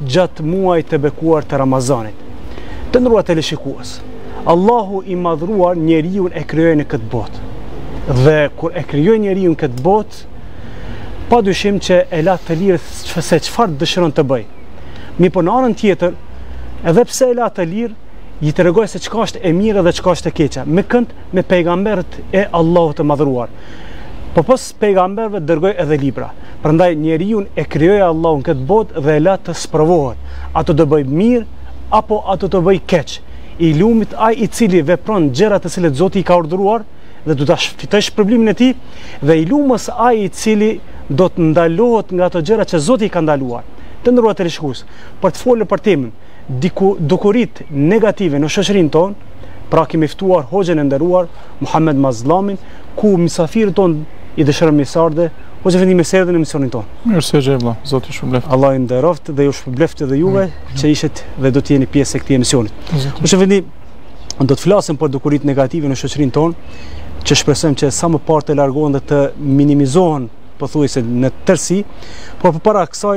gjatë muajit të bekuar të Ramazanit. Të nderuar teleshikues, Allahu i madhëruar njeriun e krijoi në këtë botë. Dhe kur e krijoi njeriun në këtë botë, pa dyshim që e la të lirë që se çfarë të dëshirojë të bëjë. Mirëpo në anën tjetër, edhe pse e la të lirë, i tregoi se çka është e mirë dhe çka është e keqe. Me kënd, me pejgamberët e Allahut të madhëruar. Po pos, pejgamberëve dërgoi edhe libra. Prandaj njeriun e krijoi Allahu në këtë botë dhe e la të sprovohet, a do të bëjë mirë apo a do të bëjë keq. I lumit ai i cili vepron gjërat të cilat Zoti i ka urdhëruar dhe do ta fitojë shpërblimin e tij dhe i lumi është ai i cili do të ndalohet nga ato gjëra që Zoti i ka ndaluar. Të nderuar teleshikues, për të folur për temën, diku dukuritë negative në shoqërinë tonë, pra kemi ftuar hoxhën e nderuar Muhammed Mazllamin, ku mysafirit tonë i dëshirojmë mirëseardhje, hoxhë efendi mirë se erdhe në emisionin tonë. Mirë se gjej vëlla, Zoti ju shpëbleft. Allahu ju nderoftë dhe ju shpërbleftë edhe juve mm. që ishit dhe do të jeni pjesë e këtij emisioni. Hoxhë efendi do të flasim për dukuritë negative në shoqërinë tonë, që shpresojmë që sa më parë të largohen dhe të minimizohen pothuajse në tërësi, por përpara kësaj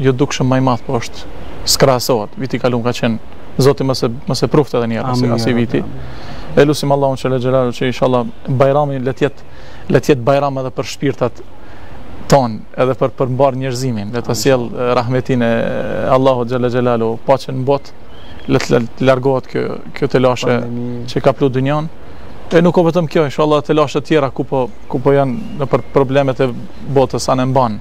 Jo dukshëm ma i madh po është s'krahasohet. Viti i kaluar ka qenë Zoti mos e mos e pruftë edhe një herë si asi viti. E lusim Allahun xhele xhelalu që inshallah Bajrami le të jetë le të jetë Bajram edhe për shpirtat tonë edhe për për mbarë njerëzimin le të sjellë rahmetin e Allahut xhele xhelalu paqen në botë le të largohet kjo kjo telashe që kaplu dynjan e nuk o vetëm kjo inshallah telashe tjera ku po ku po janë nëpër problemet e botës anembanë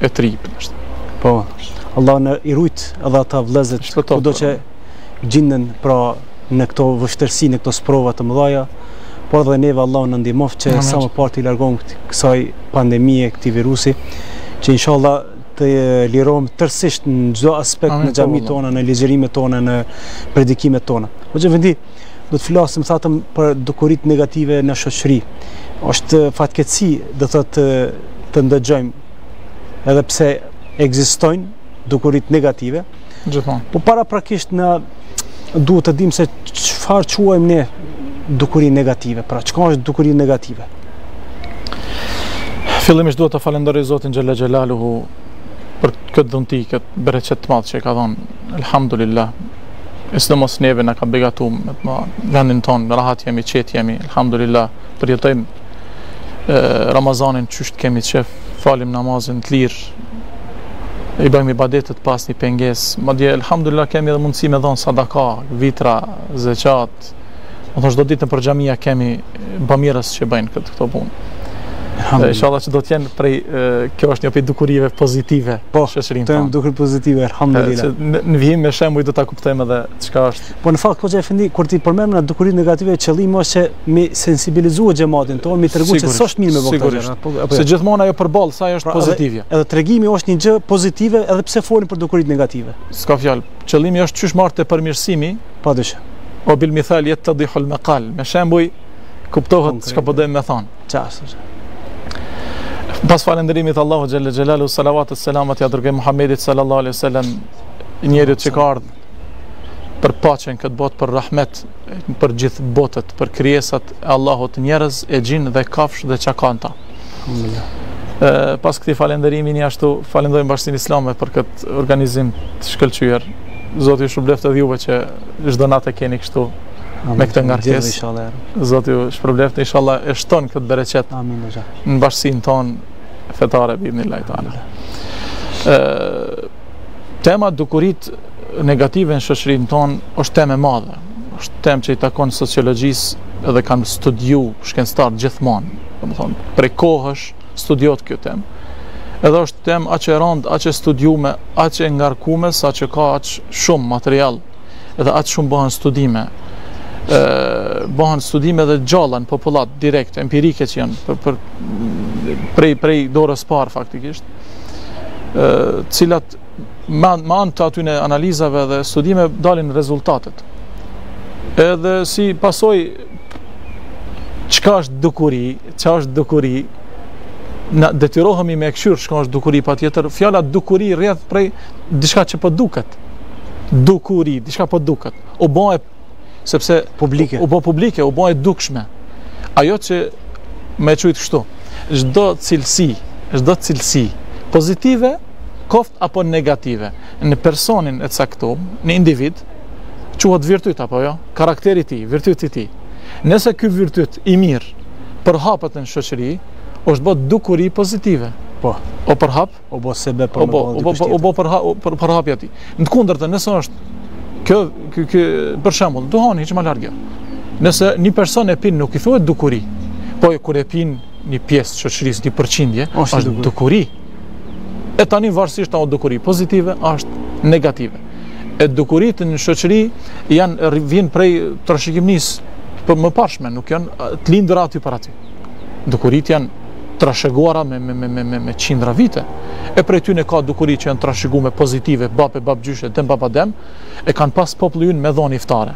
e tripë në shtë. Po, Allahu na i rujtë edhe ata vlezët kudo po. që gjinden pra në këto vështirësi, në këto sprova të mëdha, po edhe neve Allahu na ndihmoftë që sa më parë t'i largohemi kësaj pandemie, këtij virusi, që inshallah të lirohemi tërësisht në çdo aspekt në xhamitë tona, në ligjërimet tona, në predikimet tona. Hoxhë efendi, do të flasim thamë për dukuritë negative në shoqëri. Është fatkeqësi, do të thotë, të dëgjojmë, edhe pse ekzistojnë dukuritë negative. Gjithmonë. Po paraprakisht ne duhet të dimë se çfarë quajmë ne dukuri negative, pra çka është dukuri negative? Fillimisht duhet të falënderoj Zotin Xhele Xhelaluhu për këtë dhunti, këtë bereqet të madh që e ka dhonë. Elhamdulillah. e sidomos neve na ka begatu në vendin tonë, rahat jemi, qetë jemi, alhamdulillah, përjetojmë Ramazanin qysh kemi qef, falim namazin të lirë, i bëjmë ibadetet pa asnjë pengesë, madje, alhamdulillah, kemi edhe mundësi me dhonë sadaka, vitra, zeqatë, Shqipërisë. Me thënë çdo ditë nëpër xhamia kemi bamirës që bëjnë këtë këto punë. Inshallah që do të jenë prej kjo është një prej dukurive pozitive po, shoqërinë. Po, të dukuri pozitive, alhamdulillah. Në, në vijim me shembuj do ta kuptojmë edhe çka është. Po në fakt hoxhë efendi kur ti përmendim na dukuri negative qëllimi është që me sensibilizu xhamatin tonë, me i tregu se s'është mirë me vepru. Sigurisht. Po, po, se gjithmonë ajo përballë saj është pra, pozitive. Edhe, edhe tregimi është një gjë pozitive edhe pse folim për dukuritë negative. S'ka fjalë. Qëllimi është gjithmonë te përmirësimi. Padyshim. Ue bil mithal jettedihul mekal, me shembuj kuptohet çka po dojmë me thonë. Çfarë është? Pas falënderimit Allahut xhelle xhelaluhu salavatet selamat ia dërgojmë Muhamedit sallallahu alaihi wasallam njerit që ka ardhur për paqe në këtë botë për rahmet për gjithë botët për krijesat e Allahut njerëz e xhin dhe kafshë dhe çka ka n'ta Pas këtij falenderimi njashtu falënderoj bashkësinë islame për këtë organizim të shkëlqyer. Zoti ju shpërbleftë edhe juve që çdo natë e keni kështu me këtë ngarkesë. Zoti ju shpërbleftë, inshallah e shton këtë bereqet në bashkësinë tonë fetare, bi idhnilahi teala. Tema dukuritë negative në shoqërinë tonë është temë e madhe. Është temë që i takon sociologjisë dhe kanë studiu shkencëtarë gjithmonë. Domethënë, prej kohësh studiohet kjo temë. Edhe është temë aq e rëndë, aq e studiuar, aq e ngarkuar sa që ka aq shumë material dhe aq shumë bëhen studime. ë bëhen studime dhe gjallë në popullatë direkt empirike që janë për, për prej prej dorës parë faktikisht. të cilat me anë të atyne analizave dhe studimeve dalin rezultatet. Edhe si pasojë, çka është dukuri, ça është dukuri, na detyrohemi me e kqyrë çka është dukuri patjetër, fjala dukuri rrjedh prej diçka që po duket, dukuri, diçka po duket, u bo sepse publike. u bë publike, u bë e dukshme. Ajo që me e qujt kështu, çdo cilësi, çdo cilësi pozitive koft apo negative në personin e caktum, në individ, quhet virtyt apo jo, karakteri i tij, virtyti i tij. Nëse ky virtyt i mirë përhapet në shoqëri, është bo dukuri pozitive. Po, u përhap U bo sebep për me bo dikush tjetër. U bo për përhapja e tij. Në të kundërtën nëse është, kjo, kjo, kjo, për shembull, duhani hiç më larg. Nëse një person e pin nuk i thuhet dukuri, po kur e pin një pjesë e shoqërisë një përqindje, është dukuri. dukuri. E tani varësisht a o dukuri pozitive, është negative. E dukuritë në shoqëri janë vijnë prej trashëgimnisë së mëparshme, nuk janë të lindura aty për aty. Dukuritë janë trashëguar me me me me me, me qindra vite. E prej tyne ka dukuri që janë trashëgume pozitive, babë, babgjyshe, denbabaden, e kanë pas populli ynë me dhon iftare.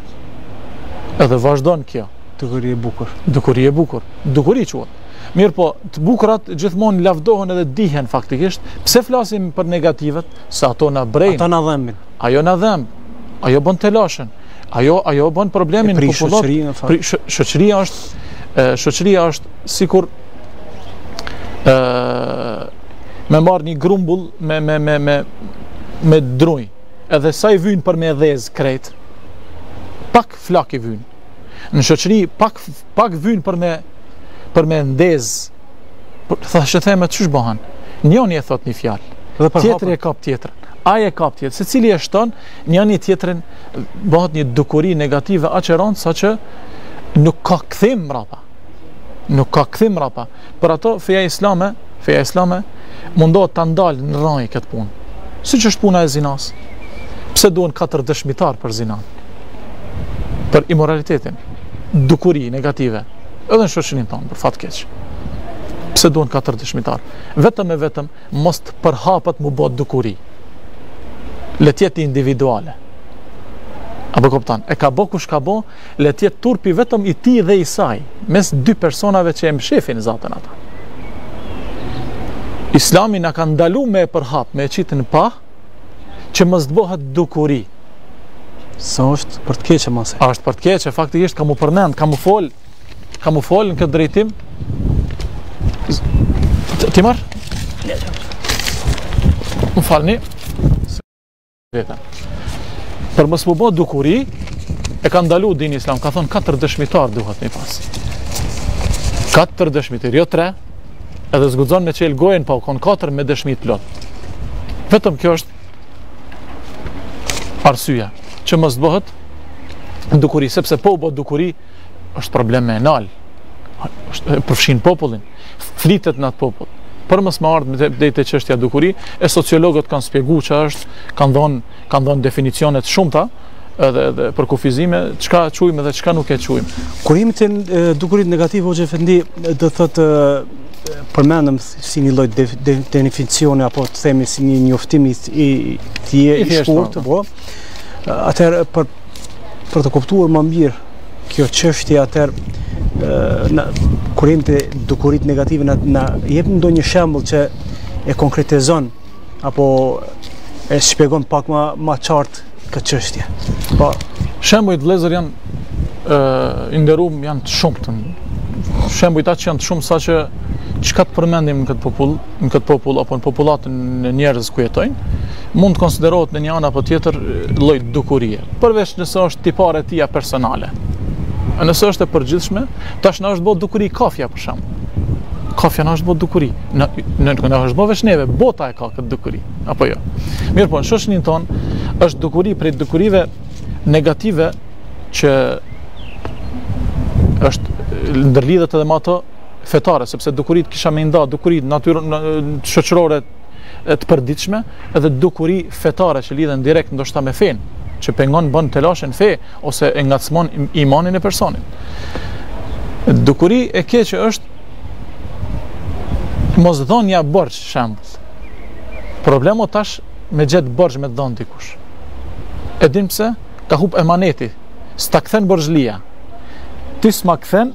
Edhe vazhdon kjo. Dukuri e bukur. Dukuri e bukur. Dukuri quhet. Mirëpo, të bukurat gjithmonë lavdohen edhe dihen faktikisht. Pse flasim për negativet? Se ato na brejnë. Ato na dhembin. Ajo na dhemb, ajo bën telashen, ajo ajo bën problemin për shoqërinë, për shoqëria është shoqëria është sikur ë me marr një grumbull me me me me me druj. Edhe sa i vyn për me e dhez krejt. Pak flakë i vyn. Në shoqëri pak pak vyn për me për me ndez. Thashethemet qysh bëhen. Njëri e thot një fjalë. Dhe tjetri e kap tjetër. Ai e kap tjetër. Secili e shton njëri tjetrin bëhet një dukuri negative aq e rëndë saqë nuk ka kthim mbrapa. Nuk ka kthim mrapa. Për ato, feja islame, feja islame, mundohet ta ndalë në rrajë këtë punë. Siç është puna e zinasë, pse duhen katër dëshmitar për zinan, për imoralitetin, dukuri negative, edhe në shoqninë tonë, për fat të keq. Pse duhen katër dëshmitar? Vetëm e vetëm, mos të përhapet m'u bo dukuri. Le të jetë individuale. A po kupton, e ka bo kush ka bo, Le të jetë turpi vetëm i tij dhe i saj, mes dy personave që e mshefin zaten ata. Islami na ka ndalu me e përhap, me e qitë në pah, që mos të bëhet dukuri. Se është për të keqe, masi. A është për të keqe, faktikisht ka m'u përmend, ka m'u fol, ka m'u fol në këtë drejtim. Ti marr? Më falni. vetën. Për mos m'u bo dukuri, e ka ndalu dini islam, ka thonë katër dëshmitar duhet me pas. Katër dëshmitar, jo tre, edhe s'guxon me çel gojën, pa u konë katër me dëshmit plot. Vetëm kjo është arsyeja, që mos të bëhet dukuri, sepse po u bë dukuri, është problem me e nal, është përfshin popullin, flitet në atë popull. Për me s'me ardhë drejt te çështja dukuri, e sociologët kanë shpjegu që është, kanë dhonë, kanë dhonë definicione të shumta, edhe edhe për kufizime, çka quajmë dhe çka nuk e quajmë. Kur jemi te dukuritë negative ose fendi, do thotë përmendëm si një lloj definicioni apo të themi si një njoftim i i i shkurtë, po. Atëherë për Për të kuptuar më mirë kjo çështje atëherë kur jemi te dukuritë negative na, na jep ndonjë shembl që e konkretizon apo e shpjegon pak ma, ma qartë këtë çështje. Po, shembujt vëlla i nderum, i nderum janë të shumtë shembujt aq janë të shumtë saqë çka të përmendim në këtë popull në këtë popull apo në popullatën e njerëz ku jetojnë, mund të konsiderohet në një anë apo tjetër lloj dukurie, përveç nëse është tipar i tij personale. A nëse është e përgjithshme, tash na është bërë dukuri kafja për shembull. Kafja na është bërë dukuri. Nuk na është bërë veç neve, bota e ka këtë dukuri, apo jo. Mirëpo, në shoqninë tonë është dukuri prej dukurive negative që ndërlidhet edhe me ato fetare, sepse dukuritë i kisha me nda, dukurit natyrë, në, shoqërore të përditshme, edhe dukuri fetare që lidhen direkt ndoshta me fenë, që pengon, bën të lësh në fe, ose e ngacmon imanin e personit. Dukuri e keqe është mosdhonja borxh shembull. Problem o tash me gjet borxh me dhonë dikush. E din pëse? Ka hup emaneti. S'ta kthen borxhlia. Ti s'ma kthen,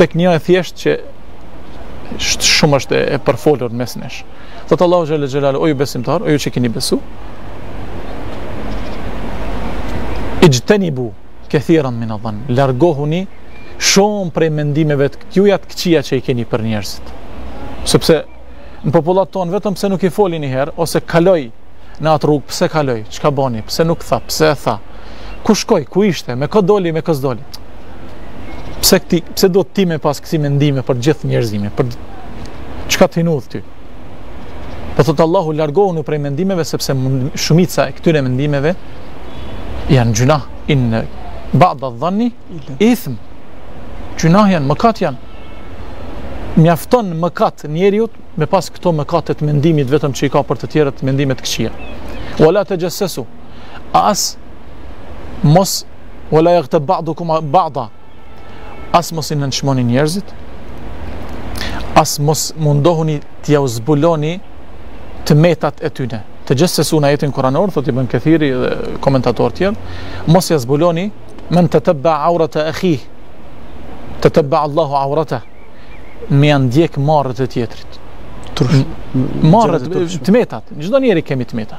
tek një e thjeshtë që shumë është e përfolur mes nesh. Thotë Allahu xhalla xhelaluhu o ju besimtarë, o ju që keni besu. Ijtanibu kathiran min adh-dhann. Largohuni shumë prej mendimeve tuja të këqija që i keni për njerëzit. Sepse në popullatën tonë vetëm pse nuk i foli një herë ose kaloi në atë rrugë pse kaloi? Çka boni? Pse nuk tha? Pse e tha? Ku shkoi? Ku ishte? Me kë doli? Me kë s'doli? Pse ti, pse do ti me pas kësi mendime për gjithë njerëzimin? Për çka t'hyn n'udhë ty? Po thotë Allahu largohuni prej mendimeve sepse shumica e këtyre mendimeve janë gjynah, inna ba'da dhanni ithm. Gjynah janë mëkat janë. Mjafton mëkat njeriut me pas këto mëkate të mendimit vetëm që i ka për të tjerët mendime të këqija. Wala tajassasu. As mos wala yaghtab ba'dukum ba'da. As mos i nënçmoni njerëzit. As mos mundohuni t'ia zbuloni të metat e tyne. Tajassasu në ajetin kuranor, thotë Ibn Kethiri dhe komentatorë tjerë, mos ja zbuloni, men tetebbea aurate ekhihi, tetebbea Allahu aurate me ia ndjek marrët e tjetrit. Marrët, të metat, gjithçdo njeri kemi të meta.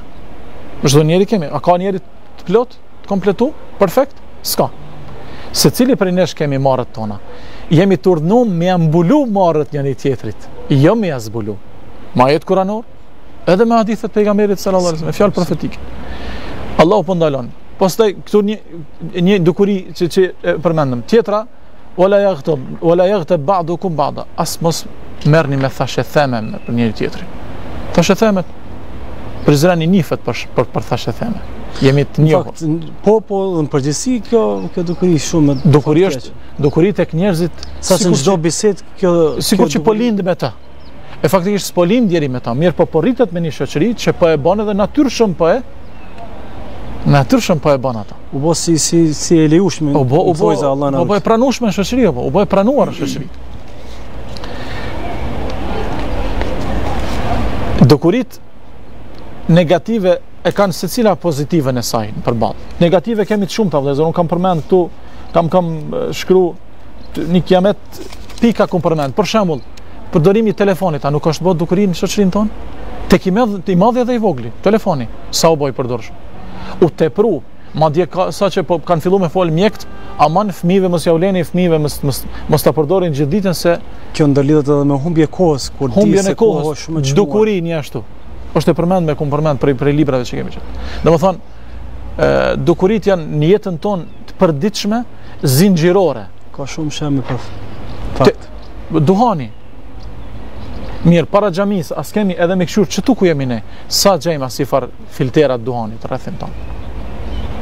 Gjithçdo njeri kemi, a ka njeri të plotë, të kompletum, perfekt? S'ka. Secili prej nesh kemi marrët tona. Jemi të urdhnum me ia mbulu marrët një njëni tjetrit. Jo me ia zbulu. Me ajete kuranore, edhe me hadithet Pejgamberit sallallahu alaihi me fjalë profetike. Allahu po ndalon. Pastaj këtu një një dukuri që që e përmendëm. Tjetra, We la jagteb, we la jagteb ba'dukum ba'da, as mos merrni me thashetheme me për njëri-tjetrin. Thashetheme, Prizreni njifet për, për, për thashetheme. Jemi të njohur. Fakt, po, po, dhe në përgjithësi, kjo, kjo dukuri shumë... Dukuri është, dukuri tek njerëzit... Sa që në çdo bisedë, kjo... Sikur që po lind me ta. E faktikisht s'po lind njeri me ta, mirëpo po rritet me një shoqëri që po e bën edhe natyrshëm po e natyrshëm po e bën ata. U bë si si si e lejushme. U bë u bë Allah na. U bë e pranueshme në shoqëri apo? U bë e pranuar në shoqëri. Dukuritë negative e kanë secila pozitiven e saj përballë. Negative kemi të shumta vëllezër, un kam përmend këtu, kam kam shkruar një kiamet pika ku i përmend. Për shembull, përdorimi i telefonit, a nuk është bërë dukuri në shoqërinë tonë? Tek i madh, i madhi edhe i vogli, telefoni, sa u bë i përdorshëm. U tepru, madje ka sa që po kanë filluar me fol mjekët, aman fëmijëve mos jau leni fëmijëve mos mos mos ta përdorin gjithë ditën se kjo ndërlidhet edhe me humbje të kohës, kur di se koha është shumë e çmuar. Dukuri një ashtu. Është e përmend me kum përmend për për librave që kemi. Domethënë, dukuritë janë në jetën tonë të përditshme zinxhirore. Ka shumë shembuj për fakt. Duhani, mirë, para xhamisë, a s'kemi edhe me kqyrë qetu ku jemi ne, sa gjejmë asi farë filterat duhanit n'rrethin tonë.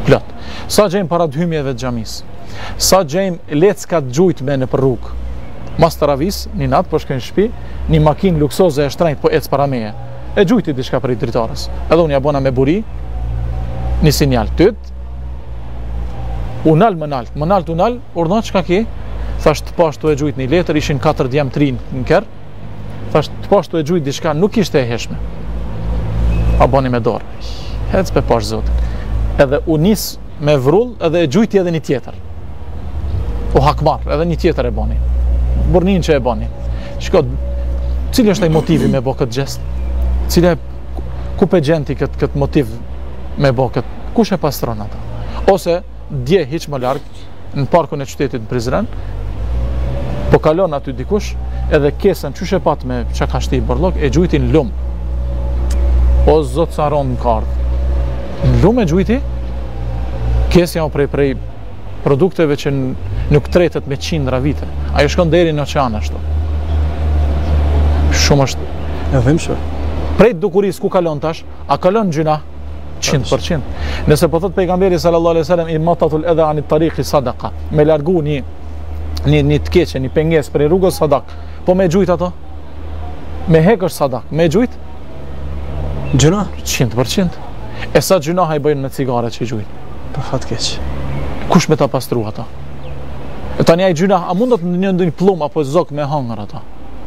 Plot. Sa gjejmë para dyerve të xhamisë, sa gjejmë lecka të gjujtme nëpër rrugë, mas teravisë, një natë, po shkoj n'shpi, një makinë luksoze e shtrejtë, po ec para meje. E gjujti diçka prej dritares. Edhe unë ja bona me buri, një sinjal, tyt, u nal më nalt, më nalt u nal, urdhno çka ki, thashë të pashë tu e gjujt një letër, ishin 4 djem të rinj në kerr, thashë të pashë tu e gjujt diçka nuk ishte e hijshme. Ma boni me dorë, hec pre pash zotin. Edhe u nis me vrull edhe e gjujti edhe një tjetër. U hakmor, edhe një tjetër e boni. Burrninë që e boni. Shko, cili është ai motivi me bo këtë gjest? Cili e ku po e gjenti këtë, këtë motiv me bo këtë? Kush e pastron ata? Ose, dje hiç ma larg, në parkun e qytetit në Prizren, po kalon aty dikush, edhe kesën qysh e pat me çka ka shti bërllok, e gjujti në lumë. O Zot sa ronë m'ka ardhë. Në lumë e gjujti, kesja ë prej prej produkteve që nuk tretet me qindra vite. Ajo shkon deri në oqean ashtu. Shumë është. E dhimshme. Prej dukuris ku kalon tash, A kalon gjynah? 100%. Nëse po thot pejgamberi sallallahu alaihi wasallam imatatul edha anit tariqi sadaqa, me largu një një një të keqe, një pengesë prej rrugës sadak. Po me gjujt ato? Me hek është sadak, me gjujt? Gjynah? 100% E sa gjynahe i bëjnë me cigare që i gjujt? Për fat keq. Kush me ta pastru ato? E tani ai gjynah, a mundet një ndonjë pllum apo zog me hangër ato?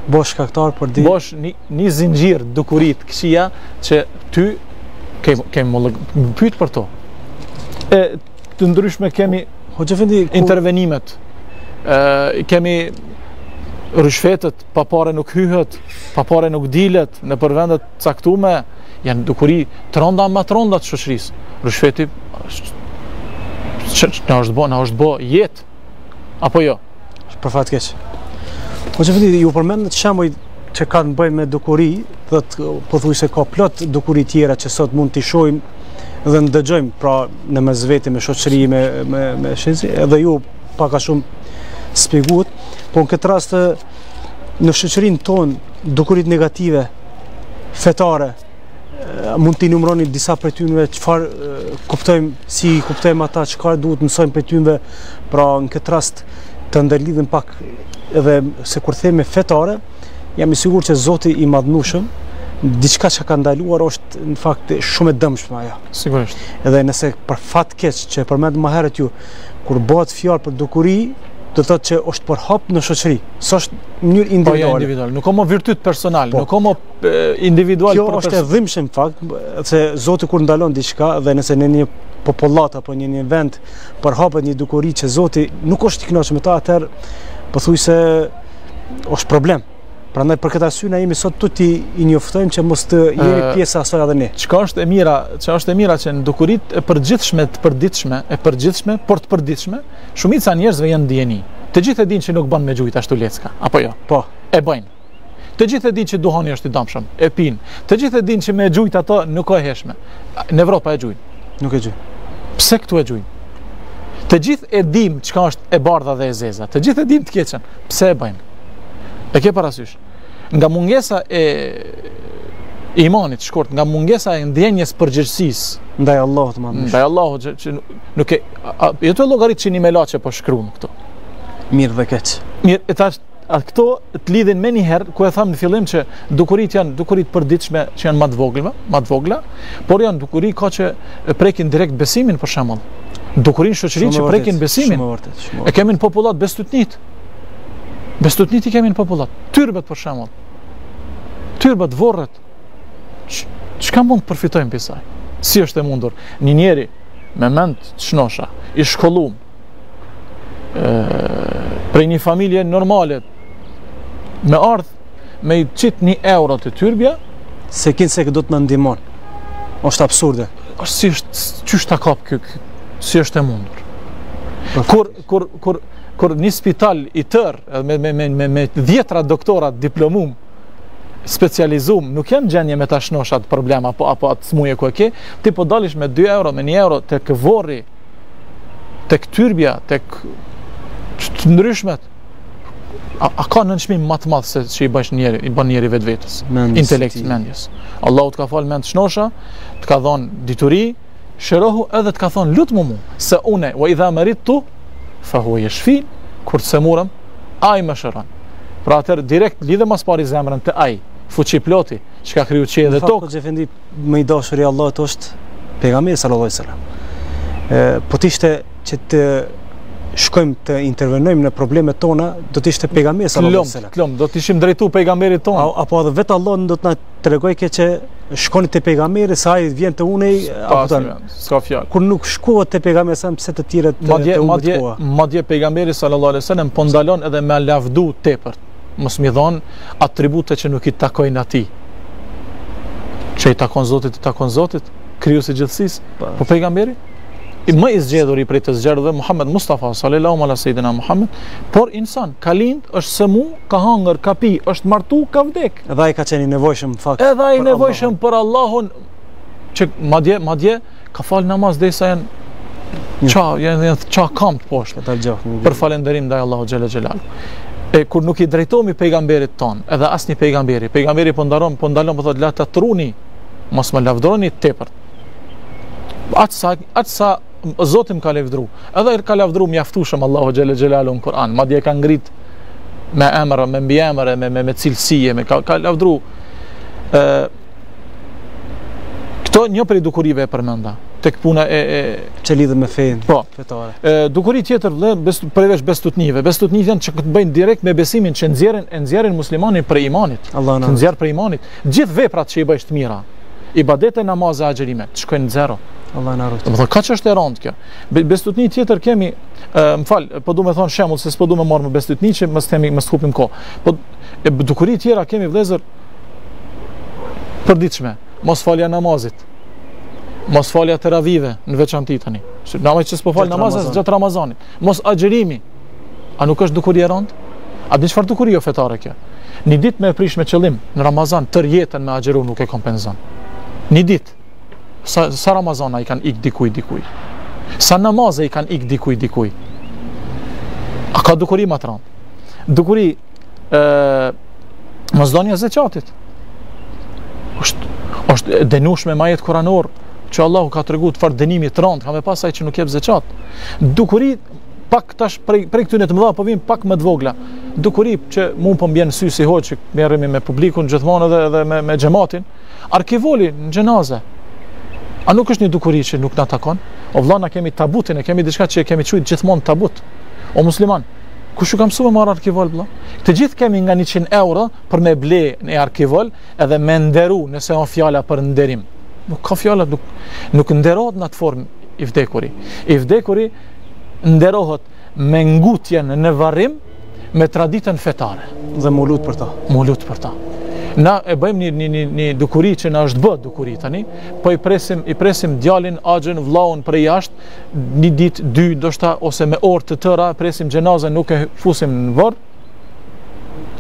Bohesh shkaktar për ti. Bohesh një Një zinxhir dukurit e këqija që ty ke me m'pyet për to. E të ndryshme kemi hoxhë intervenimet. Ë kemi ryshfetet, pa pare nuk hyhet, pa pare nuk dilet, nëpër vende t'caktume, janë dukuri të ronda ma të ronda të shoqëris. Ryshfeti, që na është bo, na është bo jetë, Apo jo? Për fat keq. Po që fëti, ju përmendët shembuj që kanë bëj me dukuri, dhe pothuajse ka plot dukuri tjera që sot mund t'i shohim dhe ndëgjojmë, pra në mes veti, me shoqëri, me, me, me fqinzi, edhe ju pak a shumë spjegut, po në këtë rast në shoqërin tonë dukurit negative, fetare, mund t'i numroni disa prej tyneve çfar kuptojmë, si kuptojmë ata çfar duhet mësojmë prej tyneve, pra në këtë rast të ndërlidhen pak edhe se kur themi fetare, jam i sigur që Zoti i madhnueshëm, diçka që ka ndaluar është në fakt shumë e dëmshme ajo. Sigurisht. Edhe nëse për fat keq që përmendët më herët ju, kur bëhet fjalë për dukuri, do të thotë që është përhap në shoqëri, s'është në mënyrë individuale. Po, jo individual, nuk ka më virtyt personal, po, nuk ka më individual kjo është e dhimbshme fakt se zoti kur ndalon diçka dhe nëse në një popullat apo në një vend përhapet një dukuri që zoti nuk është i kënaqur me ta atëherë pothuajse është problem Prandaj për këtë arsye na jemi sot ktu t'i njoftojmë që mos të jemi pjesë e asaj edhe ne. Çka është e mira, çka është e mira që në dukurit e përgjithshme të përditshme, e përgjithshme, por të përditshme, shumica e njerëzve janë n'dijeni. Të gjithë e dinë që nuk bën me gjujt ashtu lecka, apo jo? Po, e bëjnë. Të gjithë e dinë që duhani është i dëmshëm, e pinë. Të gjithë e dinë që me gjujt ato nuk ka hijeshi. Në Evropë e gjujnë. Nuk e gjujnë. Pse këtu e gjujnë? Të gjithë e dimë çka është e bardha dhe e zeza. Të gjithë e dimë të keqen. Pse e bëjnë? E ke parasysh? Nga mungesa e imanit shkurt, nga mungesa e ndjenjës së përgjegjësisë ndaj Allahut më Ndaj Allahut që nuk e llogarit që një melaqe po shkruan këtu. Mirë dhe keq. Mirë, e thashë A këto të lidhim menjëherë, ku e thamë në fillim që dukuritë janë dukuritë e përditshme që janë ma të vogla, ma të vogla, por janë dukuri ka që prekin direkt besimin për shembull. Dukuri në shoqëri që prekin besimin. E kemi në popullatë bestytnitë. Bestytnitë i kemi në popullatë. Tyrbet për shembull. Tyrbet, vorret. Çka mund të përfitojmë prej saj? Si është e mundur? Një njeri me mend të shnosha, i shkollum, prej një familje normale me ardh me i qit një euro te tyrbja se kinse kjo do të na ndihmon është absurde është si është, qysh të kapet kjo si është e mundur po, kur, kur, kur, kur një spital i tërë me, me, me, me, me dhjetëra doktora t'diplomum t'specializum nuk janë n'gjendje me të shnosh atë problem apo, apo atë smundje ku e ke ti po del me 2 euro me 1 euro tek vorri tek tyrbja, tek të ndryshmet. A, a ka nënçmim më të madh se që i bësh njeri, i bën njeriu vetvetes, intelektit, mendjes. Allahu të ka fal mend t'shnosha, të ka dhon dituri, shërohu edhe të ka thon lutmu mu, se une wa idha maridtu fa huwa yashfin, kur të sëmuram, ai më shëron. Pra atëherë direkt lidhe ma s'pari zemrën te ai, fuqiploti, që ka kriju qiej dhe tokë. Më i dashuri i Allahut është pejgamberi sallallahu alajhi wasallam. Po të ishte që të shkojmë të intervenojmë për problemet tona, do të ishte pejgamberi sallallahu alajhi wasallam. Klom, do të i ishim drejtu pejgamberit tonë. Apo edhe vetë Allah do të na tregojke që shkoni te pejgamberi se ai vjen te unë apo ta s'ka fjalë kur nuk shkohet te pejgamberi sa pse te tjerët madje madje madje pejgamberi sallallahu alajhi wasallam po ndalon edhe me e lavdu tepër mos me i dhon atribute që nuk i takojnë atij. Çka i takon Zotit, i takon Zotit, krijuesit t'gjithësisë, po. po pejgamberi, më i zgjedhuri prej të zgjedhurve Muhammed Mustafa, sallallahu ala sejjidina Muhammed, por insan, ka lind, është sëmu, ka hangër, ka pi, është martu, ka vdek. Edhe ai ka qenë i nevojshëm, fakt. Edhe ai nevojshëm për Allahun, që madje, madje, Ka falë namaz dhe sa janë ça, janë dhe ça këmbët poshtë. Ata gjatë. Për falenderim ndaj Allahut Xhele Xhelaluhu. E kur nuk i drejtohemi pejgamberit tonë, edhe asnjë pejgamberi, pejgamberi po ndaron, po ndalon, po thotë, mos e teproni, mos më lavdroni tepër. Atë sa, atë sa Zoti m'ka lavdru, edhe ka lavdru mjaftushëm Allahu Xhele Xhelaluhu në Kur'an, madje ka ngrit me emër, me mbiemër, me, me, me cilësi, e ka, ka lavdru, Këtë një prej dukurive e përmenda, tek puna e... e... Që lidhet me fenë, po, fetare. E, dukuri tjetër, dhe, bes, përveç bestutnive, bestutnitë janë që kanë të bëjnë direkt me besimin që nxjerrin, e nxjerrin muslimanin prej imanit. Allahu na. Të nxjerr prej imanit. Gjithë veprat që i bëjsh të mira, ibadete namaze e agjerime, të shkojnë në zero. Allahu na ruajtë. Me thënë, kaq është e randë kjo. Bestutni tjetër kemi, e, më fal, po du me thonë shembull, se s'po du me marrë më bestutni që mos të, mos të hupim kohë. Po, e, dukuri tjera kemi vllezër, përditshme, mosfalja e namazit, mosfalja e teravive në veçanti tani. Se namaz që s'po fal namaz as gjatë Ramazanit, mosagjërimi. A nuk është dukuri e rëndë? A di çfarë dukuri jofetare kjo? Një ditë me prish me qëllim në Ramazan tërë jetën me agjëru nuk e kompenzon. Një ditë sa sa Ramazana i kanë ik dikujt dikujt. Sa namaze i kanë ik dikujt dikujt. A ka dukuri më të rëndë? Dukuri e, mosdhonja e zeqatit. Oshtë, oshtë e dënushme me ajet kuranor, që Allahu ka tregu çfarë dënimi të randë, ka me pas ai që nuk jep zeqat. Dukuri, pak tash prej, prej këtyne të mëdha, po vim pak më të vogla. Dukuri që mu po m'bjen n'sy si hoxhë, që merremi me publikun, gjithmonë edhe, edhe me, me xhematin, arkivoli në xhenaze, A nuk është një dukuri që nuk na takon? O vëlla, na kemi tabutin, e kemi diçka që e kemi çuajt gjithmonë tabut. O musliman, Kush ju ka mësuar me marr arkivol vëlla? Të gjithë kemi nga 100 euro për me ble një arkivol edhe me nderu nëse on fjala për nderim. Nuk ka fjala nuk nuk nderohet në atë formë i vdekuri. I vdekuri nderohet me ngutje në varrim me traditën fetare. Dhe m'u lutë për ta. M'u lutë për ta. Na e bëjmë një, një, një, një dukuri që na është bë dukuri tani, po i presim, i presim djalin, axhën, vllaun prej jashtë, një ditë, dy, ndoshta ose me orë të tëra, presim xhenazën, nuk e fusim në vorr,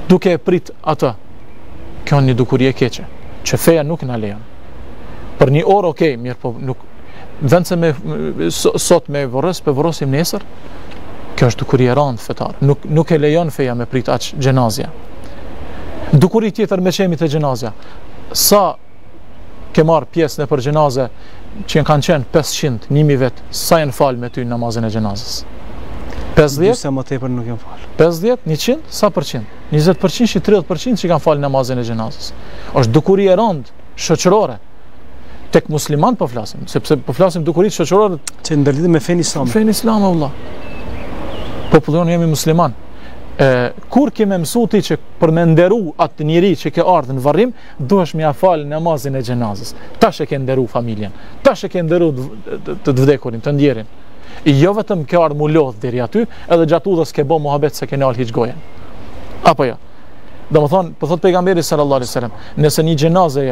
duke e prit atë. Kjo një dukuri e keqe, që feja nuk na lejon. Për një orë, okej, okay, mirë po nuk, vend se me, sot me vorros, po e vorrosim nesër, kjo është dukuri e randë fetare, nuk, nuk e lejon feja me prit aq xhenazja. Dukuri tjetër meqë jemi te xhenazja, sa ke marrë pjesë nëpër xhenaze që kanë qenë 500, 1000 vetë, sa janë falë me ty në namazin e gjenazës? 50? Dysh më tepër nuk janë falë. 50, 100, sa përqind? 20 përqind, 30 përqind që kanë falë namazin e xhenazës. është dukuri e rëndë, shoqërore. Tek muslimanët po flasim, sepse po flasim dukuritë shoqërore. Që ndërlidhen me fenë islame. Fenë islame, Allah. Populli jonë jemi musliman. E, kur ki me mësu ti që për me nderu atë njeri që ke ardhë në varrim, Duhesh me ja fal namazin e xhenazës. Tash e ke nderu familjen. Tash e ke nderu të vdekurin, të ndjerin. E jo vetëm ke ardhur mu lodh deri aty, edhe gjatë udhës ke bë muhabet s'e ke nal hiç gojën. Apo jo. Domethënë, po thot pejgamberi sallallahu alaihi wasallam, nëse një xhenaze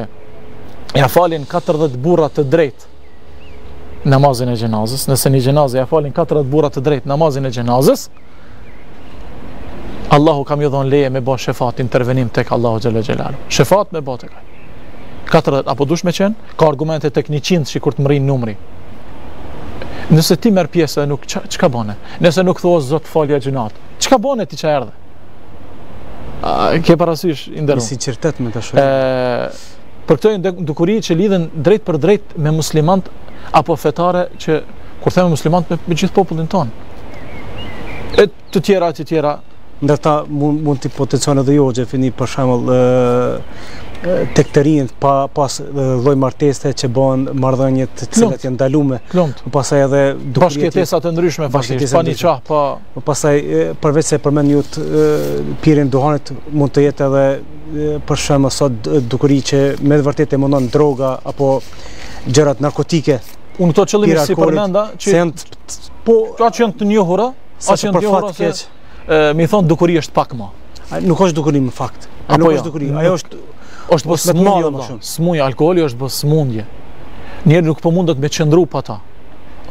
ja falin 40 burra të drejtë namazin e xhenazës, nëse një xhenaze ja falin 40 burra të drejtë namazin e xhenazës, Allahu ka me ju dhon leje me bë shefat intervenim tek Allahu xhelle xhelaluhu. Shefat me bë tek. 40 apo duhesh me qenë, ka argumente tek 100 sikur të mbrrin numri. Nëse ti merr pjesë dhe nuk çka bën? Nëse nuk thua Zot falja gjynahet, çka bën ti çka erdhe? A ke parasysh i nderuar? Si qertet me tash. Ë po këto janë dukuri që lidhen drejtpërdrejt me muslimant apo fetare që kur themi muslimant me, me gjithë popullin tonë. E të tjera e të tjera ndër ta mund, mund të potencojmë edhe jo xhefini për shembull tek të rinjët pa pas lloj martese që bëjnë marrëdhëniet të cilat janë të ndaluara. Pastaj edhe bashkëjetesa të ndryshme, bashkëjetesa pa nikah, pa Më pastaj, përveç se përmendët ju pirjen e duhanit, mund të jetë edhe për shembull sot dukuri që me të vërtetë e mundon droga apo gjërat narkotike. Unë këto qëllimisht s'i përmenda, që janë të, po, ka që janë të njohura, sa që janë të njohura, se, e, me i thonë dukuri është pak ma. Nuk është dukuri në fakt. Apo nuk jo, është dukuri, ajo është... është bo smundje, smundje, alkoholi është bo smundje. Njeri nuk po mundet me qëndru pa ta.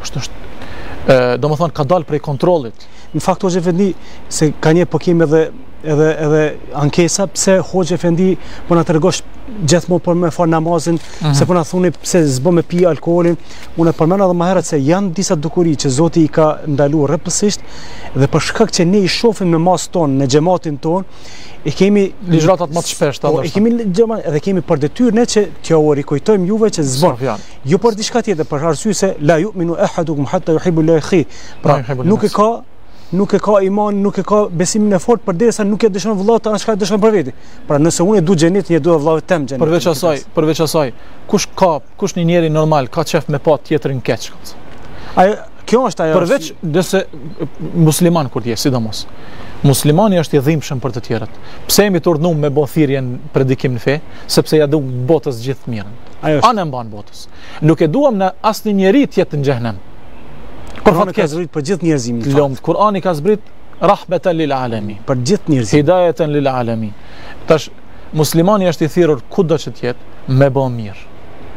Kështu është. Ë, domethënë ka dalë prej kontrollit. Në fakt hoxhë efendi se ka një po kemi edhe edhe edhe ankesa pse hoxhë efendi po na tregon gjithmonë për me fal namazin mm -hmm. s'po na thoni pse s'bën me pi alkoolin unë e përmenda edhe më herët se janë disa dukuri që Zoti i ka ndaluar rreptësisht dhe për shkak që ne s'i shohim me masë tonë në xhematin tonë e kemi ligjratat më të shpeshta po e kemi xhemat edhe kemi për detyrë ne që t'ju rikujtojmë juve që s'bën Jo për diçka tjetër, për arsye se la yu'minu ahadukum hatta yuhibbu li akhi. Pra, nuk e ka nuk e ka iman, nuk e ka besimin e fortë përderisa nuk e dëshon vëllat atë çka dëshon për veti. Pra, nëse unë dua xhenetin, ia dua vëllavit tëm xhenetin. Përveç asaj, përveç asaj, kush ka, kush një njeri normal ka qef me pa tjetrin keq. Ajo, kjo është ajo. Përveç nëse musliman kur ti je, sidomos. Muslimani është i dhimbshëm për të tjerët. Pse jemi të urdhnuar me bë thirrjen predikim në fe, sepse ia dum botës gjithë mirën. Ajo është. Anembanë botës. Nuk e duam ne asnjë njeri të jetë në xhehenem. Kurani ka zbrit për gjithë njerëzimin në fakt. Kurani ka zbrit rahmeten lil alemin. Për gjithë njerëzimin. Hidajeten lil alemin. Tash, muslimani është i thirrur kudo që të jetë, me bo mirë.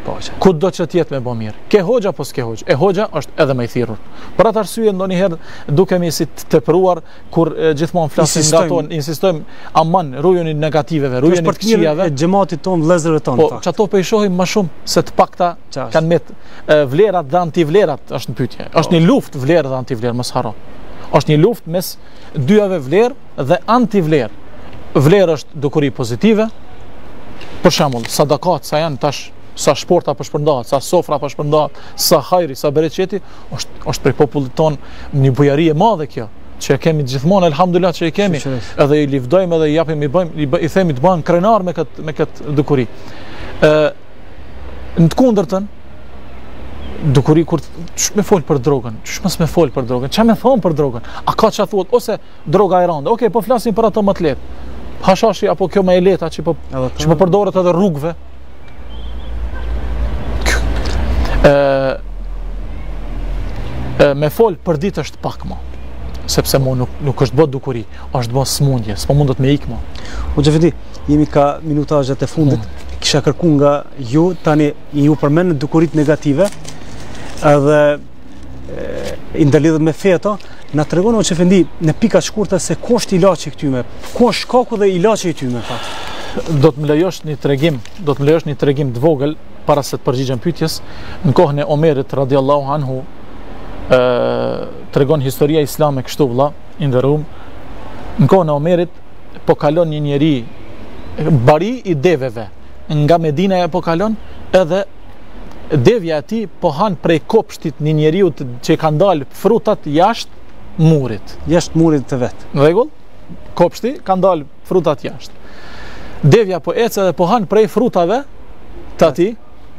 Po, kudo që të jetë me bo mirë. Ke hoxha apo s'ke hoxha. E hoxha është edhe më i thirrur. Për atë arsye, ndonjëherë, dukemi si të tepruar, kur gjithmonë flasim ngatonë, insistojmë, aman, rujuni negativeve, rujuni prej të këqijave. Është xhematit tonë, vllezërve tonë. Po, që ato po i shohim më shumë, se të pakta kanë met vlerat dhe antivlerat, është në pyetje. Po. është një luftë vlerë dhe antivlerë, mos harro. është një luftë mes dyjave vlerë dhe antivlerë. Vlerë është dukuri pozitive, për shembull, sadakat, sa janë tash, sa shporta po shpërndahet, sa sofra po shpërndahet, sa hajri, sa bereqeti, është është prej popullit tonë një bujari e madhe kjo që e kemi gjithmonë elhamdulilah që e kemi edhe i lavdojmë edhe i japim i bëjmë i, i themi të bëhen krenar me kët me kët dukuri ë në të kundërtën dukuri kur ç'ka me fol për drogën ç'ka mos me fol për drogën ç'a me thon për drogën a ka ç'a thuhet ose droga e rëndë okay po flasim për ato më të lehtë hashashi apo kjo më e lehta që po që po përdoret edhe rrugëve e, me fol përditë është pak mo sepse mu nuk, nuk është bo dukuri, është bo smundje, s'po mundet me ikë mo. Hoxhë efendi, jemi ka minutazhet e fundit, mm. kisha kërku nga ju, tani ju përmendët dukuritë negative, edhe i ndërlidhët me fetë, na tregoni hoxhë efendi në pika të shkurta se ku është ilaçi i këtyre, ku është shkaku dhe ilaçi i tyre, pra? Do të më lejosh një tregim, do të më lejosh një tregim të vogël, para se të përgjigjem pyetjes, në kohën e Omerit, radiallahu anhu, e, tregon historia islame kështu vla, i nderum, në kohën e Omerit, po kalon një njeri, bari i deveve, nga Medina po kalon, edhe devja e tij po han prej kopshtit të një njeriu që kanë dalë frutat jashtë murit. Jashtë murit të vet. Në rregull? Kopshti kanë dalë frutat jashtë. Devja po ecë dhe po han prej frutave të atij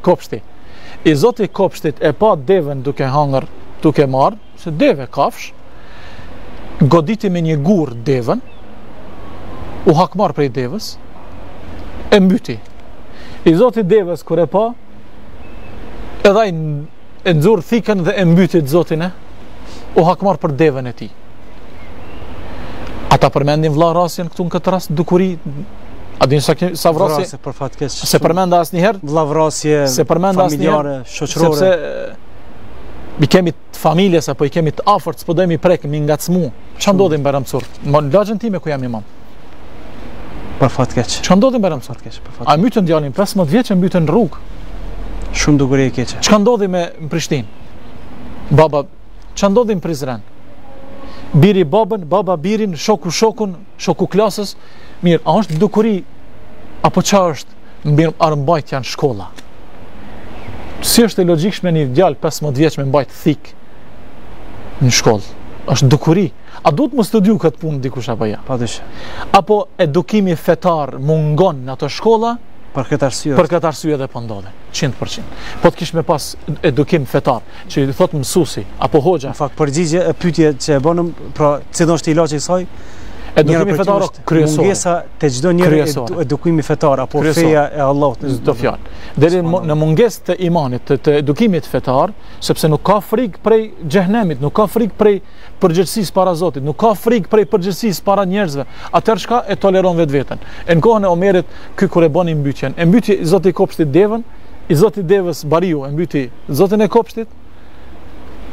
kopshti. I zoti i kopshtit e pa devën duke hangër, duke marrë, Se deve kafsh, goditi me një gur devën, u hakmar prej devës, e mbyti. I zoti devës, kur e pa, edhe ai e nxur thikën dhe e mbyti të zotin e, u hakmar për devën e tij. Ata përmendin vllavrasjen këtu në këtë rast dukuri, a din sa, sa vrasje, vrasje për fat keq, s'e përmend asnjëherë, vllavrasje se familjare, shoqërore, sepse, i kemi të familjes apo i kemi të afërt, s'po dojmë m'i prek m'i ngacmu. Çfarë ndodhi në Bajram Curr? Në lagjen time ku jam imam. Për fat keq. Çfarë ndodhi në Bajram Curr keq? Për fat. E mbytën djalin 15 vjeç e mbytën n'rrugë? Shumë dukuri e keqe. Çka ndodhi në Prishtinë? Baba, çka ndodhi në Prizren? Biri babën, baba birin, shoku shokun, Shokun e klasës, mirë, a është dukuri, apo ça është, armëmbajtja në shkolla. Si është e logjikshme një djalë 15 vjeç me mbajt thikë në shkollë? është dukuri. A duhet me studiu këtë punë dikush apo jo? Pa dyshim. Apo edukimi fetar mungon në ato shkolla? Për këtë arsye. Për këtë arsye edhe po ndodhin. 100%. Po të kish me pas edukim fetar. që i thotë mësusi apo hoxha. Në fakt përgjigje e pyetjes që e bënëm, pra cili është ilaçi i saj? Edukimi fetar kryesor. Mungesa te çdo njeri edukimi fetar apo feja e Allahut në çdo fjalë. Deri në mungesë të imanit, të edukimit fetar, sepse nuk ka frikë prej xhehenemit, nuk ka frikë prej përgjegjësisë para Zotit, nuk ka frikë prej përgjegjësisë para njerëzve. Atëherë çka e toleron vetveten? E në kohën e Omerit, ky kur e boni mbytjen, e mbyti i zoti kopshtit devën, i zoti devës bariu e mbyti zotin e kopshtit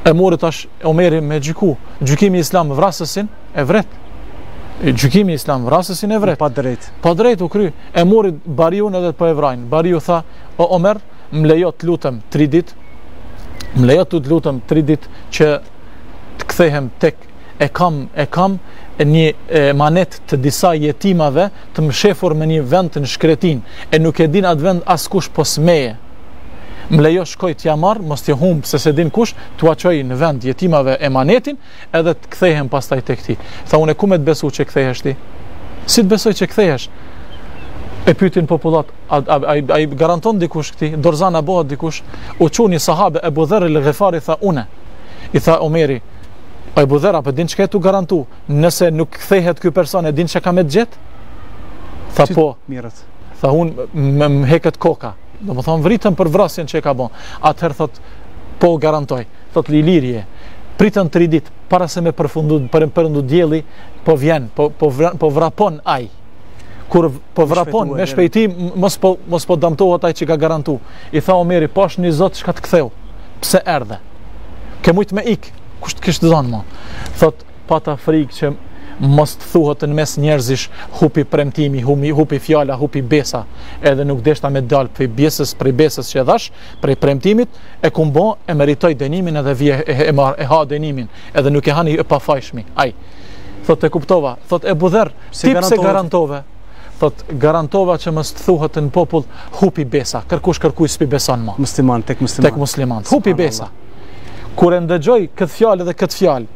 e mori tash omeri me gjyku gjykimi islam vrasësin e vret gjykimi islam vrasësin e vret padrejt padrejt u kry e mori bariun edhe po e vrajnë bariu tha o omer më lejo të lutem 3 ditë më lejo të lutem 3 ditë që të kthehem tek e kam e kam një emanet të disa jetimave të mshefur me një vend në shkretinë e nuk e din atë vend askush pos meje më lejo shkoj t'ia marr mos t'ia humb se s'e din kush t'ua çoj në vend jetimave emanetin edhe të kthehem pastaj tek ti tha unë ku me të besu që kthehesh ti si të besoj që kthehesh e pyetën popullatën a, a, a, a i garanton dikush këtij dorzan a bëhet dikush u çu një sahabe ebu dherri tha unë i tha omeri O Ebu Dher, a po din çka je tu garantu? Nëse nuk kthehet ky person, e din çka ka me të gjet? Tha po. Mirë. Tha un, më heket koka. Domethënë vritem për vrasjen që e ka bon. Atëherë thotë po garantoj. Thotë liroje, pritën 3 ditë para se me përfundu me perëndu dielli, po vjen, po po vran, po vrapon ai. Kur po vrapon me shpejtim, mos po mos po dëmtohet ai që ka garantu. I tha Omeri, pash një Zot çka të ktheu. Pse erdhe? Ke mujtë me ik, kush të kishte zonë mo? Thot, pata frikë që mos të thuhet në mes njerëzish hupi premtimi, hupi, hupi fjala, hupi besa, edhe nuk deshta me dalë prej besës, prej besës që dhash, prej premtimit, e kom bo e meritoj denimin edhe vje e, e, e, ha denimin, edhe nuk e han i pafajshmi, aj. Thot, e kuptova, thot, Ebu Dher, ti pse garantove? thot garantova që mos të thuhet në popull hupi besa, kërkush kërkuj s'po i beson ma. Musliman tek musliman. Tek musliman. Hupi besa. Kur e ndëgjoj këtë fjalë dhe këtë fjalë,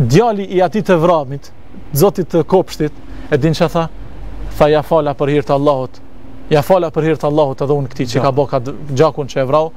djali i atij të vramit, zotit të kopshtit, e din çfarë tha? Tha ja fala për hir të Allahut. Ja fala për hir të Allahut edhe unë këtij që ka bo, ka gjakun që e vrau.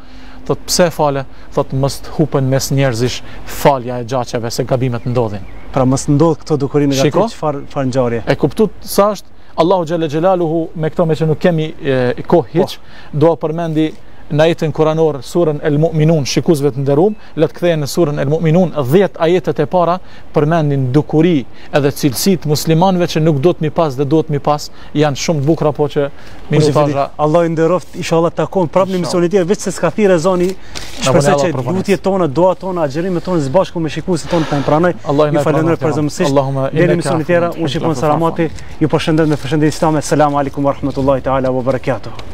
Thot pse fale? Thot mos të hupen mes njerëzish falja e gjaqeve se gabimet ndodhin. Pra mos me ndodh këto dukuri negative çfarë çfarë ngjarje. E kuptut sa është Allahu xhel-le xhelaluhu me këto meqë nuk kemi kohë po. hiç, do përmendi në ajetin kuranor surën El Mu'minun, shikuesve të nderuam, le të kthehen në surën El Mu'minun, 10 ajetet e para përmendin dukuri edhe cilësi të muslimanëve që nuk duhet mi pas dhe duhet mi pas Janë shumë të bukura po që minutazha. Allahu ju nderoftë, inshallah takohemi prapë në emisionin tjetër, veç se s'ka thirr ezani. Shpresoj që lutjet tona, duat tona, agjërimet tona së bashku me shikuesit tonë t'i pranojë Allahu. Ju falënderoj përzemërsisht. Allahumma inna ka. Emisionin tjetër, u shikojmë salamati, ju përshëndes me përshëndetje islame. Selam aleikum wa rahmetullahi taala wa barakatuh.